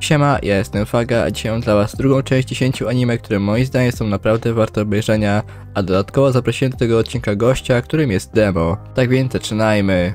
Siema, ja jestem Faga, a dzisiaj mam dla was drugą część 10 anime, które moim zdaniem są naprawdę warte obejrzenia, a dodatkowo zaprosiłem do tego odcinka gościa, którym jest Demo. Tak więc zaczynajmy.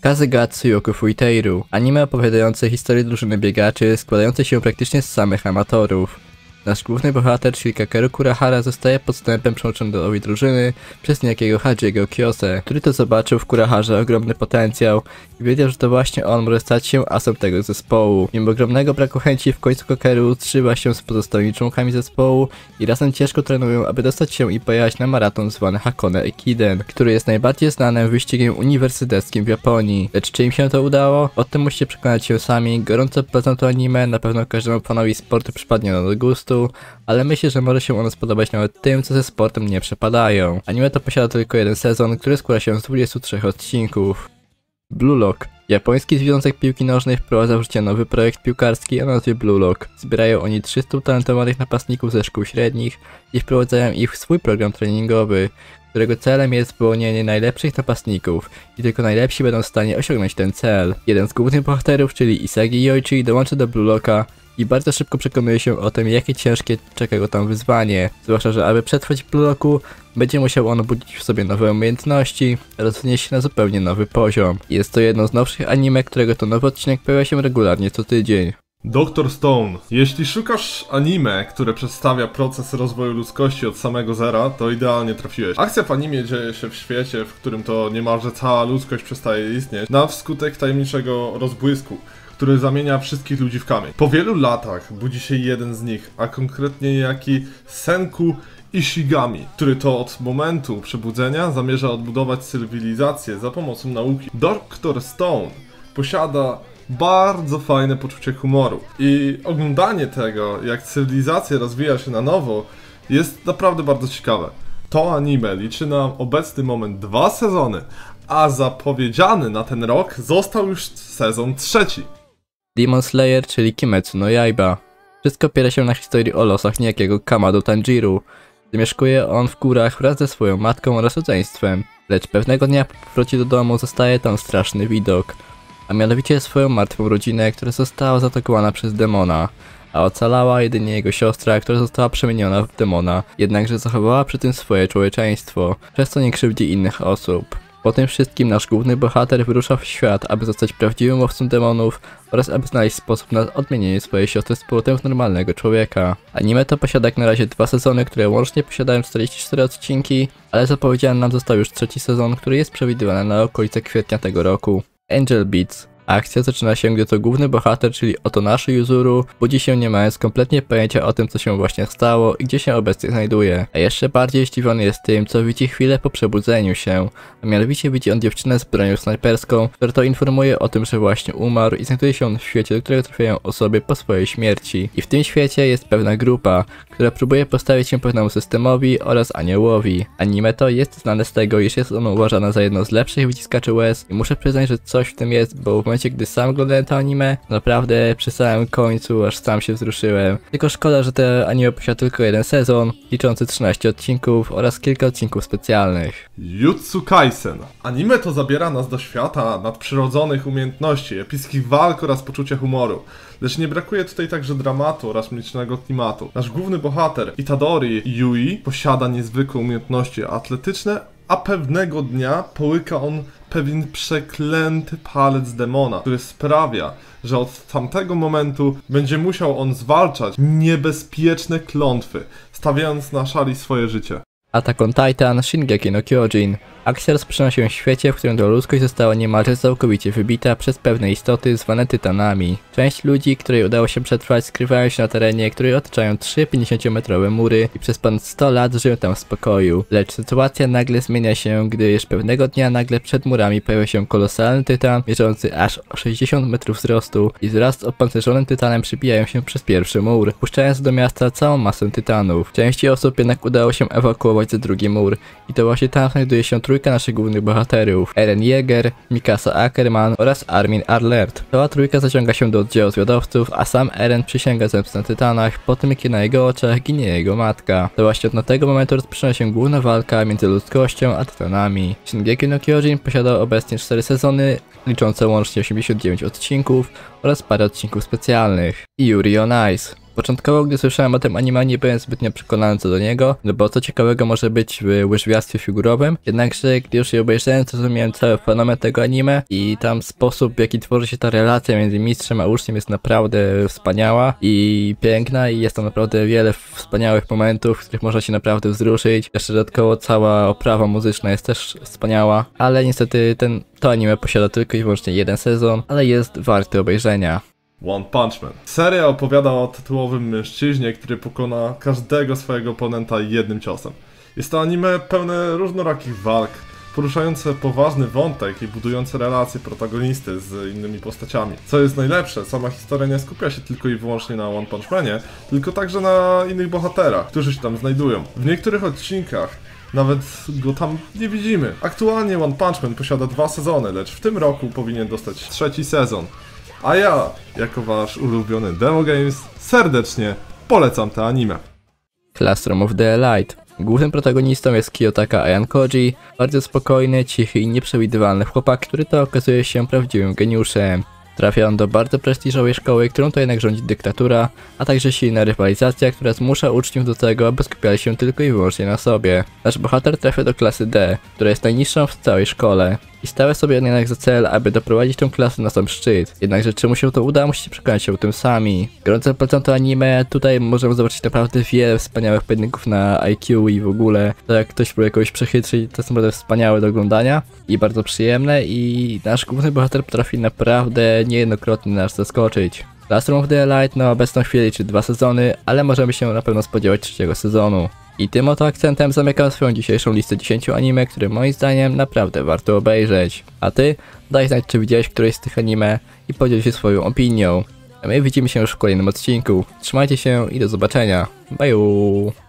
Kazegatsu Yoku Fuiteiru, anime opowiadające historię drużyny biegaczy składającej się praktycznie z samych amatorów. Nasz główny bohater, czyli Kakeru Kurahara, zostaje podstępem przyłączony do owej drużyny przez niejakiego Hajiego Kiyose, który to zobaczył w Kuraharze ogromny potencjał i wiedział, że to właśnie on może stać się asem tego zespołu. Mimo ogromnego braku chęci w końcu Kakeru zżywa się z pozostałymi członkami zespołu i razem ciężko trenują, aby dostać się i pojechać na maraton zwany Hakone Ekiden, który jest najbardziej znanym wyścigiem uniwersyteckim w Japonii. Lecz czy im się to udało? O tym musicie przekonać się sami. Gorąco polecam to anime, na pewno każdemu fanowi sportu przypadnie ono do gustu ale myślę, że może się ono spodobać nawet tym, co ze sportem nie przepadają. Anime to posiada tylko jeden sezon, który składa się z 23 odcinków. Blue Lock. Japoński Związek Piłki Nożnej wprowadza w życie nowy projekt piłkarski o nazwie Blue Lock. Zbierają oni 300 utalentowanych napastników ze szkół średnich i wprowadzają ich w swój program treningowy, którego celem jest wyłonienie najlepszych napastników i tylko najlepsi będą w stanie osiągnąć ten cel. Jeden z głównych bohaterów, czyli Isagi Yoichi, dołączy do Blue Locka i bardzo szybko przekonuje się o tym, jakie ciężkie czeka go tam wyzwanie. Zwłaszcza, że aby przetrwać w bloku, będzie musiał on budzić w sobie nowe umiejętności, rozwinięć się na zupełnie nowy poziom. Jest to jedno z nowszych anime, którego to nowy odcinek pojawia się regularnie co tydzień. Dr. Stone. Jeśli szukasz anime, które przedstawia proces rozwoju ludzkości od samego zera, to idealnie trafiłeś. Akcja w animie dzieje się w świecie, w którym to niemalże cała ludzkość przestaje istnieć, na wskutek tajemniczego rozbłysku który zamienia wszystkich ludzi w kamień. Po wielu latach budzi się jeden z nich, a konkretnie jaki Senku Ishigami, który to od momentu przebudzenia zamierza odbudować cywilizację za pomocą nauki. Dr. Stone posiada bardzo fajne poczucie humoru i oglądanie tego, jak cywilizacja rozwija się na nowo, jest naprawdę bardzo ciekawe. To anime liczy na obecny moment dwa sezony, a zapowiedziany na ten rok został już sezon trzeci. Demon Slayer, czyli Kimetsu no Yaiba. Wszystko opiera się na historii o losach niejakiego Kamado Tanjiru. Zamieszkuje on w górach wraz ze swoją matką oraz rodzeństwem, lecz pewnego dnia po powrocie do domu zostaje tam straszny widok, a mianowicie swoją martwą rodzinę, która została zaatakowana przez demona, a ocalała jedynie jego siostra, która została przemieniona w demona, jednakże zachowała przy tym swoje człowieczeństwo, przez co nie krzywdzi innych osób. Po tym wszystkim nasz główny bohater wyrusza w świat, aby zostać prawdziwym łowcą demonów oraz aby znaleźć sposób na odmienienie swojej siostry z powrotem w normalnego człowieka. Anime to posiada jak na razie dwa sezony, które łącznie posiadają 44 odcinki, ale zapowiedziany nam został już trzeci sezon, który jest przewidywany na okolice kwietnia tego roku. Angel Beats Akcja zaczyna się, gdy to główny bohater, czyli oto nasz Yuzuru, budzi się nie mając kompletnie pojęcia o tym, co się właśnie stało i gdzie się obecnie znajduje. A jeszcze bardziej zdziwiony jest tym, co widzi chwilę po przebudzeniu się, a mianowicie widzi on dziewczynę z bronią snajperską, która to informuje o tym, że właśnie umarł i znajduje się on w świecie, do którego trafiają osoby po swojej śmierci. I w tym świecie jest pewna grupa, która próbuje postawić się pewnemu systemowi oraz aniołowi. Anime to jest znane z tego, iż jest ono uważane za jedno z lepszych wyciskaczy łez i muszę przyznać, że coś w tym jest, bo w momencie, gdy sam oglądałem to anime, naprawdę przy samym końcu aż sam się wzruszyłem. Tylko szkoda, że te anime posiada tylko jeden sezon, liczący 13 odcinków oraz kilka odcinków specjalnych. Jutsu Kaisen. Anime to zabiera nas do świata nadprzyrodzonych umiejętności, epickich walk oraz poczucia humoru. Lecz nie brakuje tutaj także dramatu oraz mlicznego klimatu. Nasz główny bohater, Itadori Yui, posiada niezwykłe umiejętności atletyczne, a pewnego dnia połyka on pewien przeklęty palec demona, który sprawia, że od tamtego momentu będzie musiał on zwalczać niebezpieczne klątwy, stawiając na szali swoje życie. Attack on Titan, Shingeki no Kyojin. Akcja rozpoczyna się w świecie, w którym to ludzkość została niemalże całkowicie wybita przez pewne istoty zwane tytanami. Część ludzi, której udało się przetrwać, skrywają się na terenie, który otaczają 3 50-metrowe mury i przez ponad 100 lat żyją tam w spokoju. Lecz sytuacja nagle zmienia się, gdy już pewnego dnia nagle przed murami pojawia się kolosalny tytan, mierzący aż 60 metrów wzrostu i wraz z opancerzonym tytanem przybijają się przez pierwszy mur, puszczając do miasta całą masę tytanów. Części osób jednak udało się ewakuować za drugi mur i to właśnie tam znajduje się trój trójka naszych głównych bohaterów. Eren Yeager, Mikasa Ackerman oraz Armin Arlert. Cała trójka zaciąga się do oddziału zwiadowców, a sam Eren przysięga zemstę na Tytanach po tym, kiedy na jego oczach ginie jego matka. To właśnie od tego momentu rozpoczyna się główna walka między ludzkością a Tytanami. Shingeki no Kyojin posiada obecnie 4 sezony, liczące łącznie 89 odcinków oraz parę odcinków specjalnych. Yuri on Ice. Początkowo, gdy słyszałem o tym anime, nie byłem zbytnio przekonany co do niego, no bo co ciekawego może być w łyżwiarstwie figurowym, jednakże gdy już je obejrzałem, zrozumiałem cały fenomen tego anime i tam sposób, w jaki tworzy się ta relacja między mistrzem a uczniem jest naprawdę wspaniała i piękna i jest tam naprawdę wiele wspaniałych momentów, w których można się naprawdę wzruszyć. Jeszcze dodatkowo cała oprawa muzyczna jest też wspaniała, ale niestety ten, to anime posiada tylko i wyłącznie jeden sezon, ale jest warty obejrzenia. One Punch Man. Seria opowiada o tytułowym mężczyźnie, który pokona każdego swojego oponenta jednym ciosem. Jest to anime pełne różnorakich walk, poruszające poważny wątek i budujące relacje protagonisty z innymi postaciami. Co jest najlepsze, sama historia nie skupia się tylko i wyłącznie na One Punch Manie, tylko także na innych bohaterach, którzy się tam znajdują. W niektórych odcinkach nawet go tam nie widzimy. Aktualnie One Punch Man posiada dwa sezony, lecz w tym roku powinien dostać trzeci sezon. A ja, jako wasz ulubiony Demo Games, serdecznie polecam te anime. Classroom of the Elite. Głównym protagonistą jest Kiyotaka Ayan Koji, bardzo spokojny, cichy i nieprzewidywalny chłopak, który to okazuje się prawdziwym geniuszem. Trafia on do bardzo prestiżowej szkoły, którą to jednak rządzi dyktatura, a także silna rywalizacja, która zmusza uczniów do tego, aby skupiali się tylko i wyłącznie na sobie. Nasz bohater trafia do klasy D, która jest najniższą w całej szkole. I stawia sobie jednak za cel, aby doprowadzić tę klasę na sam szczyt. Jednakże czy mu się to uda, musicie przekonać się o tym sami. Gorąco polecam to anime, tutaj możemy zobaczyć naprawdę wiele wspaniałych pojedynków na IQ i w ogóle. To jak ktoś próbuje kogoś przechytrzyć, to jest naprawdę wspaniałe do oglądania i bardzo przyjemne i nasz główny bohater potrafi naprawdę niejednokrotnie nas zaskoczyć. Last Room of the Elite na obecną chwilę liczy dwa sezony, ale możemy się na pewno spodziewać trzeciego sezonu. I tym oto akcentem zamykam swoją dzisiejszą listę 10 anime, które moim zdaniem naprawdę warto obejrzeć. A ty? Daj znać czy widziałeś któreś z tych anime i podziel się swoją opinią. A my widzimy się już w kolejnym odcinku. Trzymajcie się i do zobaczenia. Bye!